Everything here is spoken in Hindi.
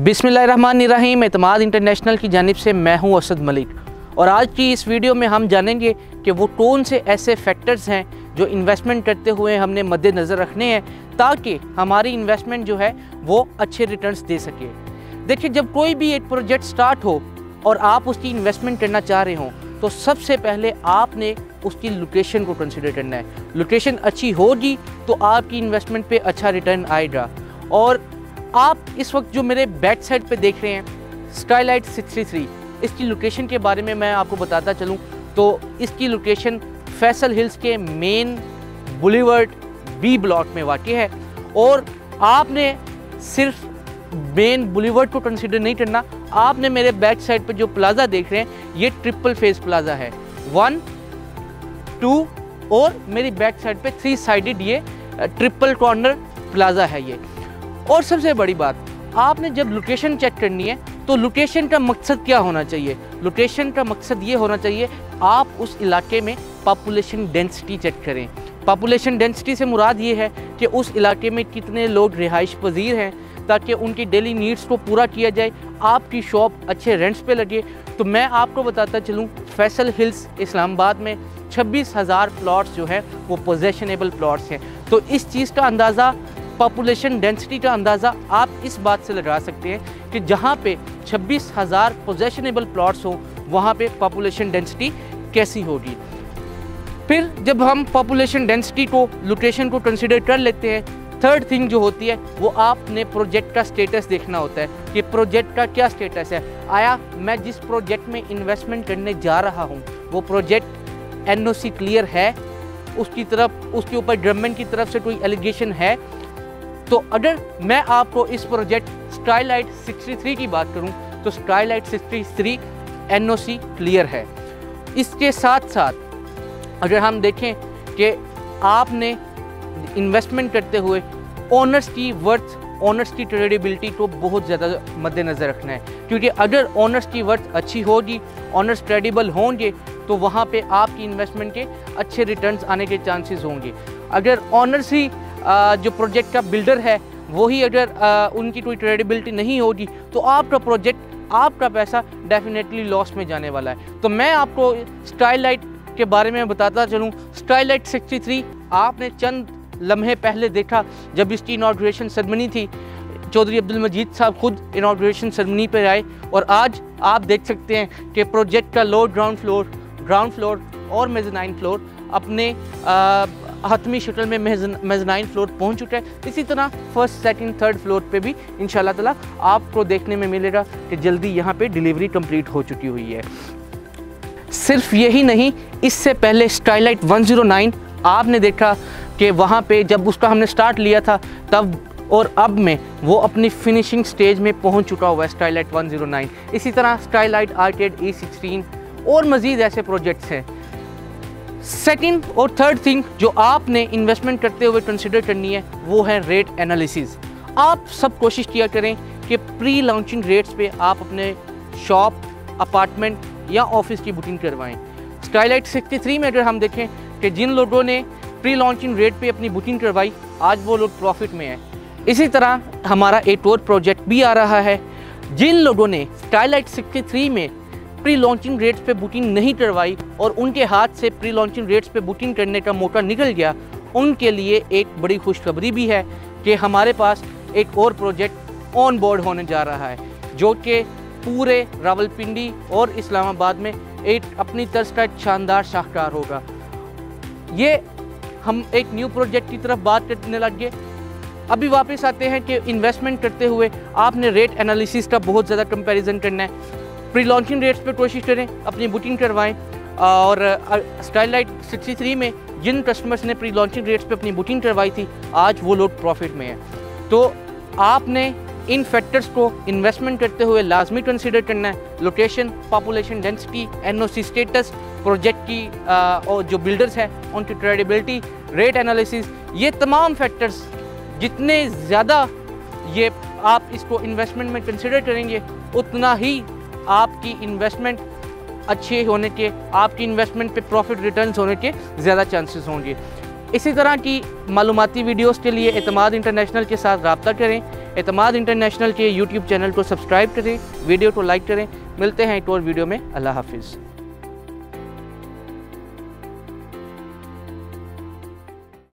बिसमीम अतमाद इंटरनेशनल की जानब से मैं हूँ असद मलिक। और आज की इस वीडियो में हम जानेंगे कि वो कौन से ऐसे फैक्टर्स हैं जो इन्वेस्टमेंट करते हुए हमने मद्देनज़र रखने हैं, ताकि हमारी इन्वेस्टमेंट जो है वो अच्छे रिटर्न्स दे सके। देखिए, जब कोई भी एक प्रोजेक्ट स्टार्ट हो और आप उसकी इन्वेस्टमेंट करना चाह रहे हों तो सबसे पहले आपने उसकी लोकेशन को कंसिडर करना है। लोकेशन अच्छी होगी तो आपकी इन्वेस्टमेंट पे अच्छा रिटर्न आएगा। और आप इस वक्त जो मेरे बैक साइड पे देख रहे हैं स्काईलाइट 63 इसकी लोकेशन के बारे में मैं आपको बताता चलूँ तो इसकी लोकेशन फैसल हिल्स के मेन बुलीवर्ड बी ब्लॉक में वाक़ है। और आपने सिर्फ़ मेन बुलीवर्ड को कंसिडर नहीं करना, आपने मेरे बैक साइड पर जो प्लाज़ा देख रहे हैं, ये ट्रिपल फेस प्लाज़ा है। वन टू और मेरी बैक साइड पे थ्री साइडेड ये ट्रिपल कॉर्नर प्लाज़ा है ये। और सबसे बड़ी बात, आपने जब लोकेशन चेक करनी है तो लोकेशन का मकसद क्या होना चाहिए? लोकेशन का मकसद ये होना चाहिए, आप उस इलाके में पॉपुलेशन डेंसिटी चेक करें। पॉपुलेशन डेंसिटी से मुराद ये है कि उस इलाके में कितने लोग रिहाइश पजीर हैं, ताकि उनकी डेली नीड्स को पूरा किया जाए। आपकी शॉप अच्छे रेंट्स पे लगे। तो मैं आपको बताता चलूँ फैसल हिल्स इस्लामाबाद में छब्बीस हज़ार प्लाट्स जो हैं, वो पोजेशनेबल प्लाट्स हैं। तो इस चीज़ का अंदाज़ा पॉपुलेशन डेंसिटी का अंदाज़ा आप इस बात से लगा सकते हैं कि जहाँ पे छब्बीस हज़ार पोजेशनेबल प्लॉट्स हों, वहाँ पे पॉपुलेशन डेंसिटी कैसी होगी। फिर जब हम पॉपुलेशन डेंसिटी को लोकेशन को कंसिडर कर लेते हैं थर्ड थिंग जो होती है, वो आपने प्रोजेक्ट का स्टेटस देखना होता है कि प्रोजेक्ट का क्या स्टेटस है। आया, मैं जिस प्रोजेक्ट में इन्वेस्टमेंट करने जा रहा हूँ, वो प्रोजेक्ट एनओसी क्लियर है, उसकी तरफ़, उसके ऊपर गवर्नमेंट की तरफ़ से कोई एलिगेशन है तो अगर मैं आपको इस प्रोजेक्ट स्काईलाइट 63 की बात करूँ तो स्काईलाइट 63 एनओसी क्लियर है। इसके साथ साथ, अगर हम देखें कि आपने इन्वेस्टमेंट करते हुए ओनर्स की वर्थ ओनर्स की ट्रेडेबिलिटी को बहुत ज़्यादा मद्देनज़र रखना है। क्योंकि अगर ओनर्स की वर्थ अच्छी होगी ओनर्स ट्रेडेबल होंगे तो वहाँ पे आपकी इन्वेस्टमेंट के अच्छे रिटर्न्स आने के चांसेस होंगे। अगर ओनर्स ही जो प्रोजेक्ट का बिल्डर है, वही अगर उनकी कोई क्रेडिबिलिटी नहीं होगी तो आपका प्रोजेक्ट आपका पैसा डेफिनेटली लॉस में जाने वाला है। तो मैं आपको स्टाइलाइट के बारे में बताता चलूँ। स्टाइलाइट 63 आपने चंद लम्हे पहले देखा, जब इसकी इनाग्रेशन सेरेमनी थी। चौधरी अब्दुल मजीद साहब खुद इनाग्रेशन सेरेमनी पर आए, और आज आप देख सकते हैं कि प्रोजेक्ट का lower ground floor ground floor और मेजनाइन फ्लोर अपने हतमी शक्ल में मेजनाइन फ्लोर पहुँच चुका है। इसी तरह फ़र्स्ट सेकंड थर्ड फ्लोर पे भी इन ताला आपको देखने में मिलेगा कि जल्दी यहाँ पे डिलीवरी कंप्लीट हो चुकी हुई है। सिर्फ़ यही नहीं, इससे पहले स्काईलाइट 109 आपने देखा कि वहाँ पे जब उसका हमने स्टार्ट लिया था, तब और अब में वो अपनी फिनिशिंग स्टेज में पहुँच चुका हुआ है स्काईलाइट 109 इसी तरह स्काईलाइट आर्टेड ई सिक्सटीन और मज़ीद ऐसे प्रोजेक्ट्स हैं। सेकंड और थर्ड थिंग जो आपने इन्वेस्टमेंट करते हुए कंसिडर करनी है, वो है रेट एनालिसिस आप सब कोशिश किया करें कि प्री लॉन्चिंग रेट्स पे आप अपने शॉप अपार्टमेंट या ऑफ़िस की बुकिंग करवाएँ. स्काईलाइट 63 में अगर हम देखें कि जिन लोगों ने प्री लॉन्चिंग रेट पे अपनी बुकिंग करवाई, आज वो लोग प्रॉफिट में हैं. इसी तरह हमारा एक और प्रोजेक्ट भी आ रहा है. जिन लोगों ने स्काईलाइट 63 में प्री लॉन्चिंग रेट्स पे बुकिंग नहीं करवाई और उनके हाथ से प्री लॉन्चिंग रेट्स पे बुकिंग करने का मौका निकल गया, उनके लिए एक बड़ी खुशखबरी भी है कि हमारे पास एक और प्रोजेक्ट ऑन बोर्ड होने जा रहा है, जो कि पूरे रावलपिंडी और इस्लामाबाद में एक अपनी तर्ज का एक शानदार शाहकार होगा। ये हम एक न्यू प्रोजेक्ट की तरफ़ बात करने लग गए। अभी वापस आते हैं कि इन्वेस्टमेंट करते हुए आपने रेट एनालिसिस का बहुत ज़्यादा कंपैरिजन करना है। प्री लॉन्चिंग रेट्स पर कोशिश करें अपनी बुकिंग करवाएँ। और स्टाइलाइट 63 में जिन कस्टमर्स ने प्री लॉन्चिंग रेट्स पे अपनी बुकिंग करवाई थी आज वो लोग प्रॉफिट में हैं। तो आपने इन फैक्टर्स को इन्वेस्टमेंट करते हुए लाजमी कंसिडर करना है। Location population density NOC status project की आ, और जो बिल्डर्स हैं उनकी क्रेडिबिलिटी रेट एनालिसिस ये तमाम फैक्टर्स जितने ज़्यादा ये आप इसको इन्वेस्टमेंट में कंसिडर करेंगे उतना ही आपकी इन्वेस्टमेंट अच्छे होने के, आपकी इन्वेस्टमेंट पे प्रॉफिट रिटर्न्स होने के ज़्यादा चांसेस होंगे। इसी तरह की मालूमती वीडियोस के लिए अतमाद इंटरनेशनल के साथ रबता करें। एतमाद इंटरनेशनल के यूट्यूब चैनल को सब्सक्राइब करें वीडियो को लाइक करें। मिलते हैं एक और वीडियो में, अल्लाह हाफिज़।